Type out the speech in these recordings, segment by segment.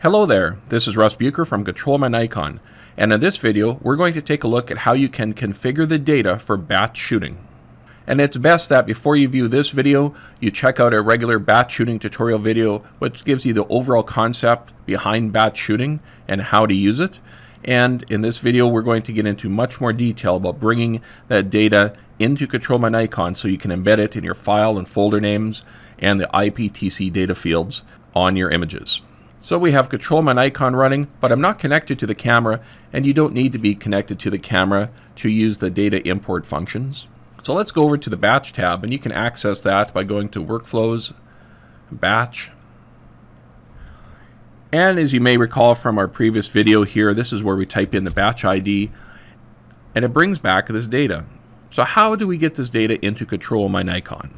Hello there, this is Russ Bucher from Control My Nikon, and in this video we're going to take a look at how you can configure the data for batch shooting. And it's best that before you view this video, you check out a regular batch shooting tutorial video which gives you the overall concept behind batch shooting and how to use it. And in this video we're going to get into much more detail about bringing that data into Control My Nikon so you can embed it in your file and folder names and the IPTC data fields on your images. So we have Control My Nikon running, but I'm not connected to the camera, and you don't need to be connected to the camera to use the data import functions. So let's go over to the Batch tab, and you can access that by going to Workflows, Batch. And as you may recall from our previous video here, this is where we type in the batch ID, and it brings back this data. So how do we get this data into Control My Nikon?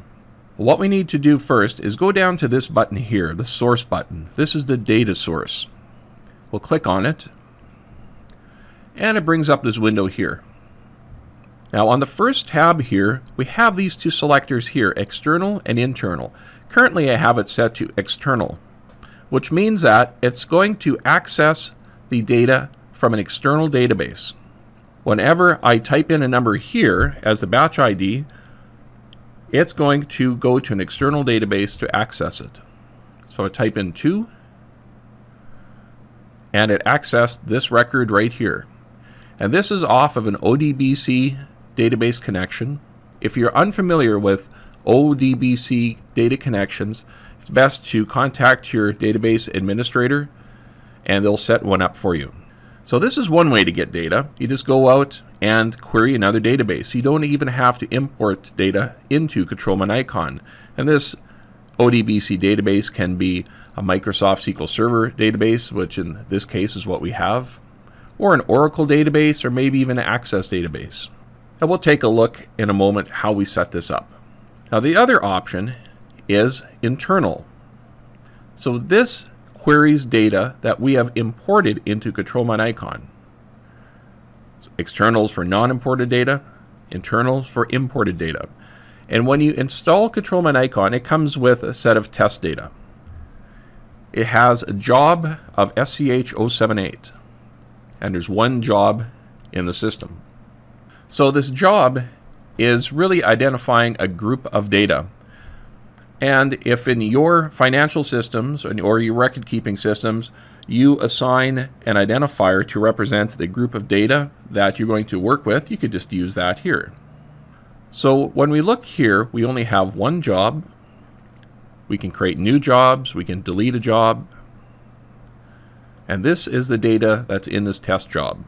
What we need to do first is go down to this button here, the source button. This is the data source. We'll click on it and it brings up this window here. Now on the first tab here, we have these two selectors here, external and internal. Currently I have it set to external, which means that it's going to access the data from an external database. Whenever I type in a number here as the batch ID, it's going to go to an external database to access it. So I type in 2, and it accessed this record right here. And this is off of an ODBC database connection. If you're unfamiliar with ODBC data connections, it's best to contact your database administrator and they'll set one up for you. So this is one way to get data. You just go out and query another database. You don't even have to import data into Control My Nikon. And this ODBC database can be a Microsoft SQL Server database, which in this case is what we have, or an Oracle database, or maybe even an Access database. And we'll take a look in a moment how we set this up. Now the other option is internal. So this queries data that we have imported into Control Nikon. Externals for non-imported data, internals for imported data. And when you install Control My Nikon, it comes with a set of test data. It has a job of SCH078, and there's one job in the system. So this job is really identifying a group of data and if in your financial systems or your record keeping systems, you assign an identifier to represent the group of data that you're going to work with, you could just use that here. So when we look here, we only have one job. We can create new jobs. We can delete a job. And this is the data that's in this test job.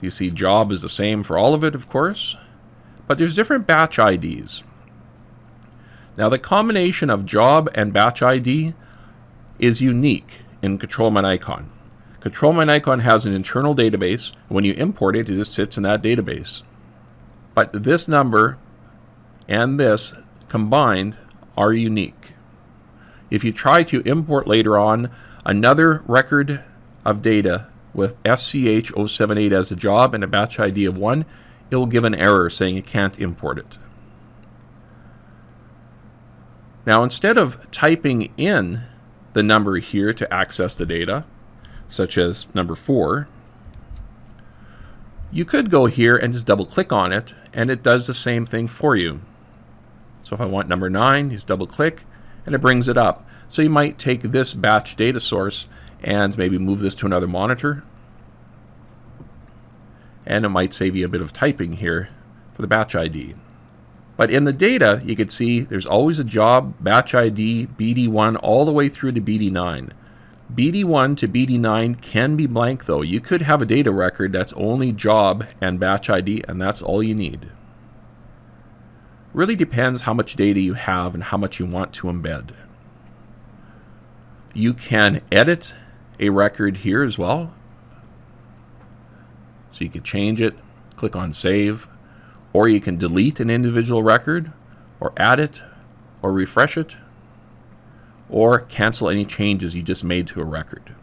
You see job is the same for all of it, of course, but there's different batch IDs. Now the combination of job and batch ID is unique in Control My Nikon. Control My Nikon has an internal database. When you import it, it just sits in that database. But this number and this combined are unique. If you try to import later on another record of data with SCH078 as a job and a batch ID of 1, it will give an error saying it can't import it. Now instead of typing in the number here to access the data, such as number 4, you could go here and just double click on it and it does the same thing for you. So if I want number 9, just double click and it brings it up. So you might take this batch data source and maybe move this to another monitor and it might save you a bit of typing here for the batch ID. But in the data, you can see there's always a job, batch ID, BD1, all the way through to BD9. BD1 to BD9 can be blank though. You could have a data record that's only job and batch ID, and that's all you need. Really depends how much data you have and how much you want to embed. You can edit a record here as well. So you could change it, click on save, or you can delete an individual record, or add it, or refresh it, or cancel any changes you just made to a record.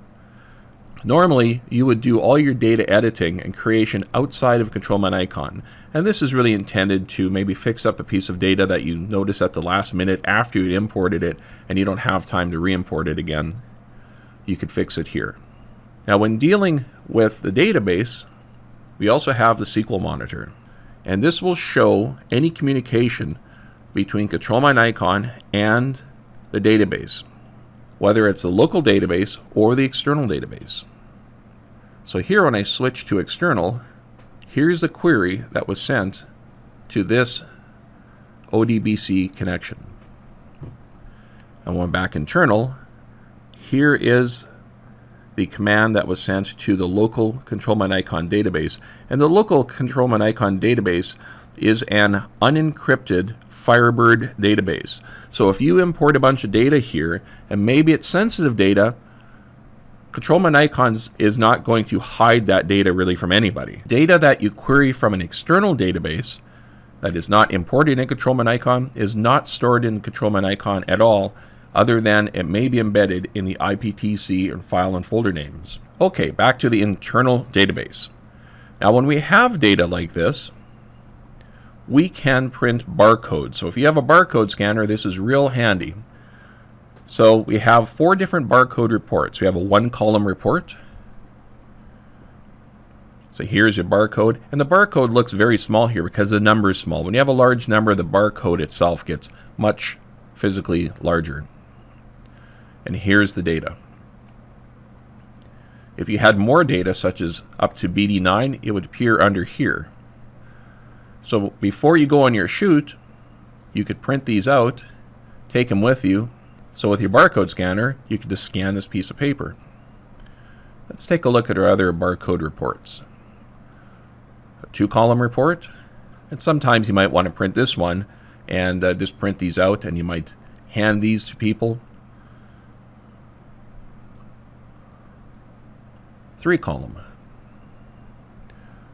Normally, you would do all your data editing and creation outside of Control My Nikon, and this is really intended to maybe fix up a piece of data that you notice at the last minute after you imported it and you don't have time to re-import it again. you could fix it here. Now when dealing with the database, we also have the SQL monitor. And this will show any communication between Control My ControlMyNikon and the database, whether it's the local database or the external database. So here when I switch to external, here's the query that was sent to this ODBC connection. And when back internal, here is the command that was sent to the local ControlMyNikon database. And the local ControlMyNikon database is an unencrypted Firebird database. So if you import a bunch of data here, and maybe it's sensitive data, ControlMyNikon is not going to hide that data really from anybody. Data that you query from an external database that is not imported in ControlMyNikon is not stored in ControlMyNikon at all other than it may be embedded in the IPTC or file and folder names. Okay, back to the internal database. Now when we have data like this, we can print barcodes. So if you have a barcode scanner, this is real handy. So we have four different barcode reports. We have a one column report. So here's your barcode. And the barcode looks very small here because the number is small. When you have a large number, the barcode itself gets much physically larger. And here's the data. If you had more data, such as up to BD9, it would appear under here. So before you go on your shoot, you could print these out, take them with you. So with your barcode scanner, you could just scan this piece of paper. Let's take a look at our other barcode reports. A two-column report, and sometimes you might want to print this one and uh, just print these out and you might hand these to people Three column.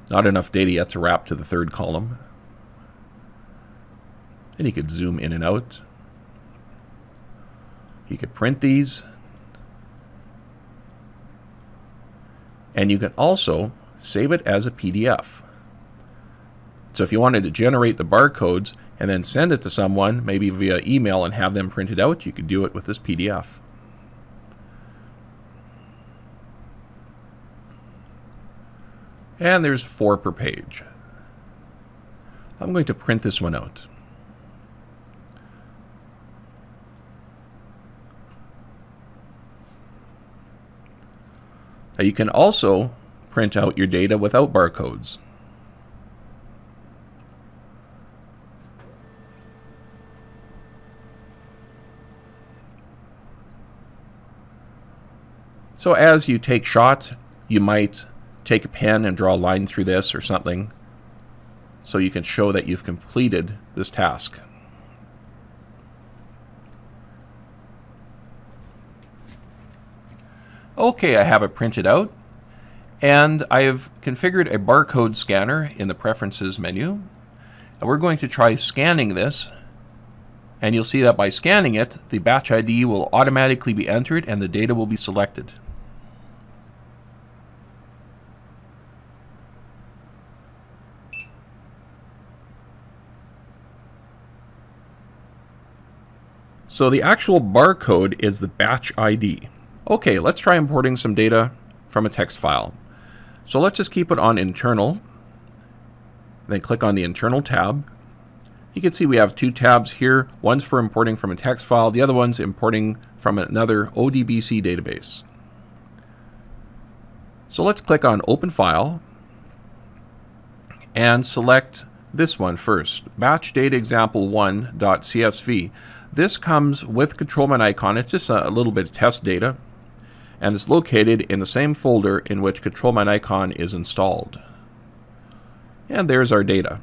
Not enough data yet to wrap to the third column. And you could zoom in and out. You could print these. And you can also save it as a PDF. So if you wanted to generate the barcodes and then send it to someone, maybe via email and have them printed out, you could do it with this PDF. And there's four per page. I'm going to print this one out. Now you can also print out your data without barcodes. So as you take shots, you might take a pen and draw a line through this or something so you can show that you've completed this task. Okay, I have it printed out and I have configured a barcode scanner in the preferences menu and we're going to try scanning this and you'll see that by scanning it the batch ID will automatically be entered and the data will be selected. So the actual barcode is the batch ID. Okay, let's try importing some data from a text file. So let's just keep it on internal. Then click on the internal tab. You can see we have two tabs here. One's for importing from a text file. The other one's importing from another ODBC database. So let's click on Open File and select this one first, batch data example 1.csv. This comes with ControlMyNikon. It's just a, little bit of test data, and it's located in the same folder in which ControlMyNikon is installed. And there's our data.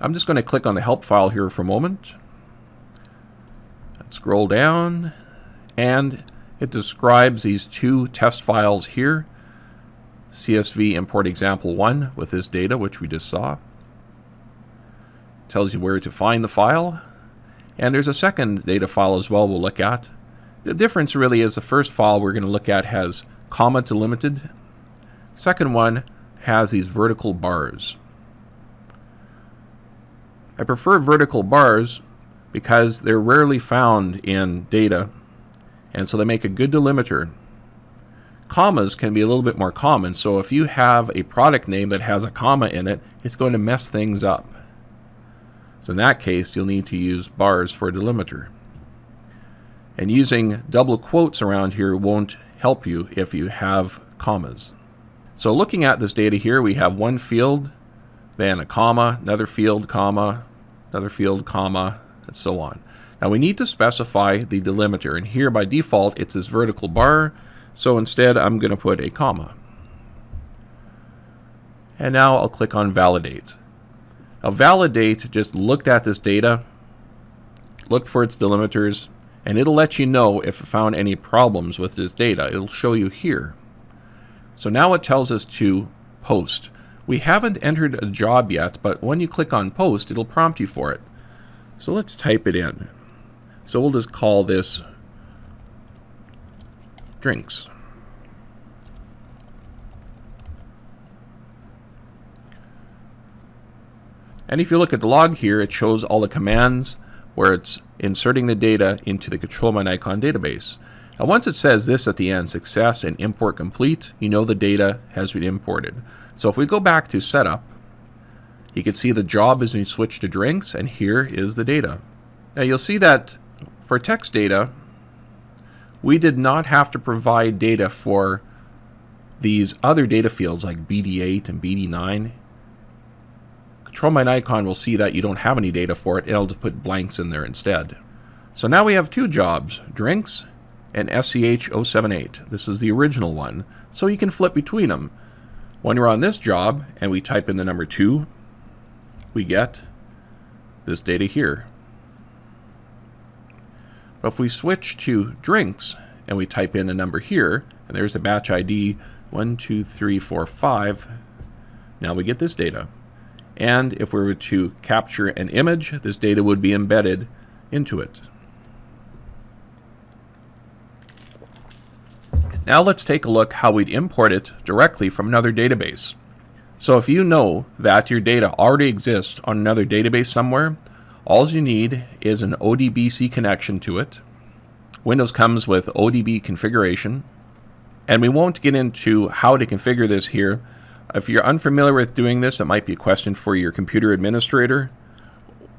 I'm just going to click on the help file here for a moment. Scroll down, and it describes these two test files here. CSV import example 1 with this data, which we just saw tells you where to find the file. And there's a second data file as well we'll look at. The difference really is the first file we're going to look at has comma delimited. Second one has these vertical bars. I prefer vertical bars because they're rarely found in data And so they make a good delimiter. Commas can be a little bit more common, so if you have a product name that has a comma in it, it's going to mess things up. So in that case, you'll need to use bars for a delimiter. And using double quotes around here won't help you if you have commas. So looking at this data here, we have one field, then a comma, another field, comma, another field, comma, and so on. Now we need to specify the delimiter, and here by default it's this vertical bar, so instead I'm going to put a comma. And now I'll click on validate. Now validate just looked at this data, looked for its delimiters, and it'll let you know if it found any problems with this data. It'll show you here. So now it tells us to post. We haven't entered a job yet, but when you click on post, it'll prompt you for it. So let's type it in. So we'll just call this drinks. And if you look at the log here, it shows all the commands where it's inserting the data into the ControlMyNikon database. Now once it says this at the end, success and import complete, you know the data has been imported. So if we go back to setup, you can see the job has been switched to drinks, and here is the data. Now you'll see that for text data, we did not have to provide data for these other data fields like BD8 and BD9. ControlMyNikon will see that you don't have any data for it, and it'll just put blanks in there instead. So now we have two jobs, drinks and SCH078. This is the original one, so you can flip between them. When we're on this job and we type in the number 2, we get this data here. But if we switch to drinks and we type in a number here, and there's the batch ID 12345, now we get this data. And if we were to capture an image, this data would be embedded into it. Now let's take a look how we'd import it directly from another database. So if you know that your data already exists on another database somewhere, all you need is an ODBC connection to it. Windows comes with ODBC configuration, and we won't get into how to configure this here. If you're unfamiliar with doing this, it might be a question for your computer administrator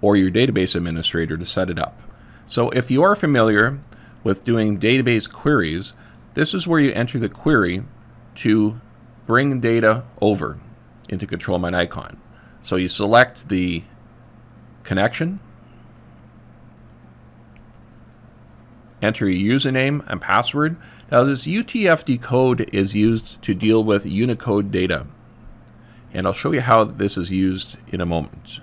or your database administrator to set it up. So if you are familiar with doing database queries, this is where you enter the query to bring data over into Control My Nikon. So you select the connection, enter your username and password. Now this UTF decode is used to deal with Unicode data. And I'll show you how this is used in a moment.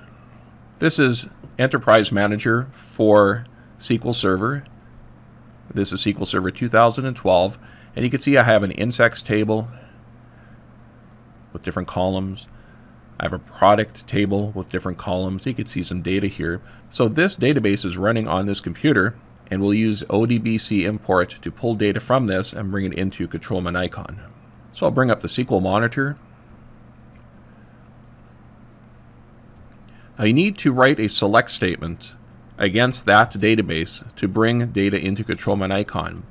This is Enterprise Manager for SQL Server this is SQL Server 2012. And you can see I have an insects table with different columns. I have a product table with different columns. You can see some data here. So this database is running on this computer and we'll use ODBC import to pull data from this and bring it into ControlMyNikon. So I'll bring up the SQL monitor. You need to write a select statement against that database to bring data into ControlMyNikon.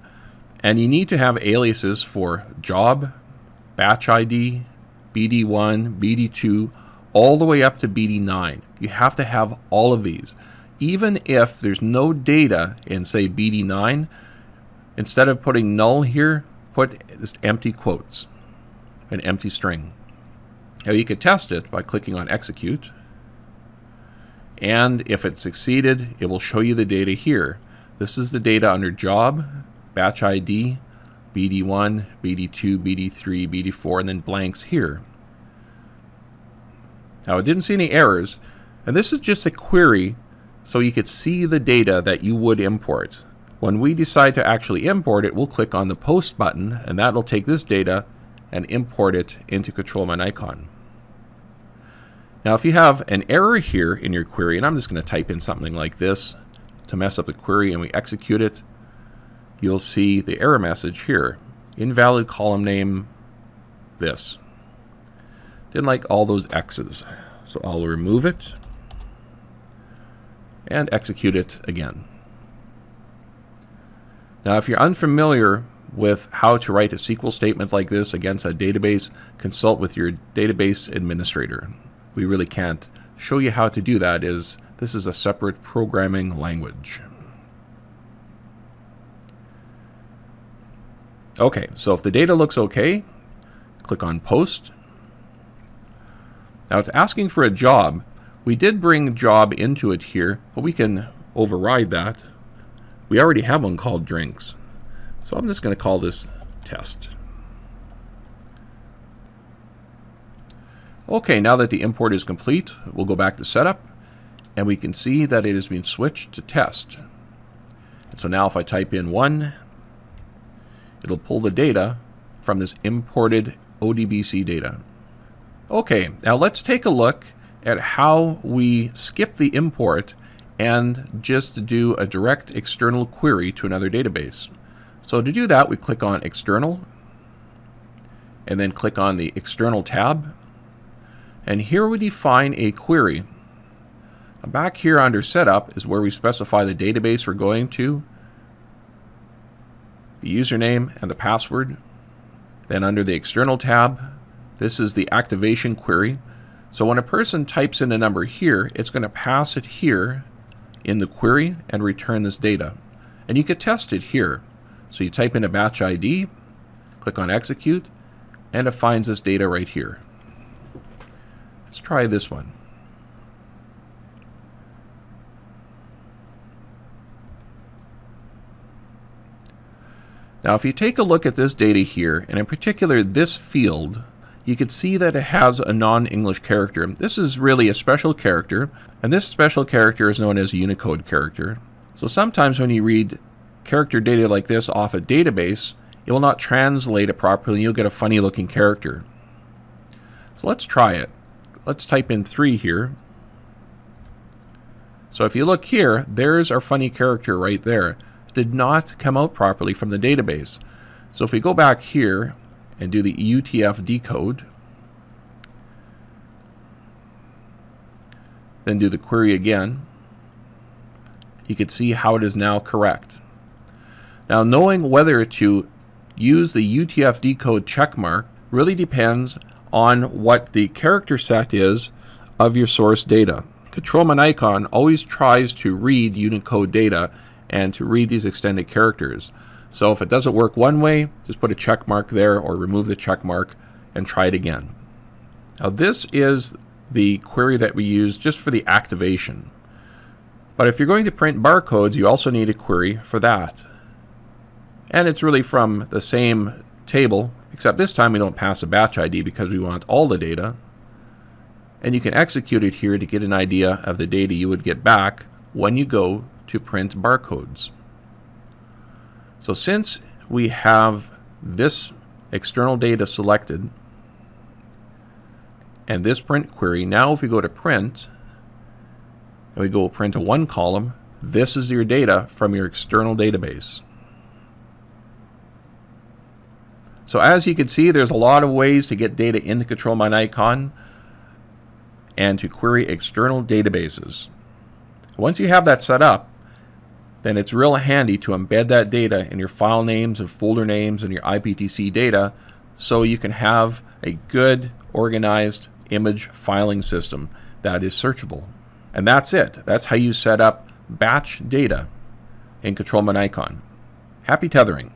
And you need to have aliases for job, batch ID, BD1, BD2, all the way up to BD9. You have to have all of these. Even if there's no data in, say, BD9, instead of putting null here, put just empty quotes, an empty string. Now you could test it by clicking on execute and if it succeeded, it will show you the data here. This is the data under job, batch ID, BD1, BD2, BD3, BD4, and then blanks here. Now it didn't see any errors, and this is just a query so you could see the data that you would import. When we decide to actually import it, we'll click on the post button, and that'll take this data and import it into ControlMyNikon. Now, if you have an error here in your query, and I'm just going to type in something like this to mess up the query and we execute it, you'll see the error message here. Invalid column name, this. Didn't like all those X's. So I'll remove it and execute it again. Now, if you're unfamiliar with how to write a SQL statement like this against a database, consult with your database administrator. We really can't show you how to do that is this is a separate programming language. Okay, so if the data looks okay, click on Post. Now it's asking for a job. We did bring job into it here, but we can override that. We already have one called drinks. So I'm just going to call this test. Okay, now that the import is complete, we'll go back to setup and we can see that it has been switched to test. And so now if I type in 1, it'll pull the data from this imported ODBC data. Okay, now let's take a look at how we skip the import and just do a direct external query to another database. So to do that, we click on External, and then click on the External tab. And here we define a query. Back here under Setup is where we specify the database we're going to, the username and the password. Then under the External tab, this is the activation query. So when a person types in a number here, it's going to pass it here in the query and return this data. And you could test it here. So you type in a batch ID, click on execute, and it finds this data right here. Let's try this one. Now if you take a look at this data here, and in particular this field, you can see that it has a non-English character. This is really a special character, and this special character is known as a Unicode character. So sometimes when you read character data like this off a database, it will not translate it properly and you'll get a funny looking character. So let's try it. Let's type in 3 here. So if you look here, there's our funny character right there. Did not come out properly from the database. So if we go back here and do the UTF decode, then do the query again, you can see how it is now correct. Now, knowing whether to use the UTF decode checkmark really depends on what the character set is of your source data. ControlMyNikon always tries to read Unicode data and to read these extended characters. So if it doesn't work one way, just put a check mark there or remove the check mark and try it again. Now this is the query that we use just for the activation. But if you're going to print barcodes, you also need a query for that. And it's really from the same table, except this time we don't pass a batch ID because we want all the data. And you can execute it here to get an idea of the data you would get back when you go to print barcodes. So since we have this external data selected and this print query, now if we go to print and we go print a one column, this is your data from your external database. So as you can see, there's a lot of ways to get data into ControlMyNikon and to query external databases. Once you have that set up, then it's real handy to embed that data in your file names and folder names and your IPTC data so you can have a good organized image filing system that is searchable. And that's it. That's how you set up batch data in ControlMyNikon. Happy tethering.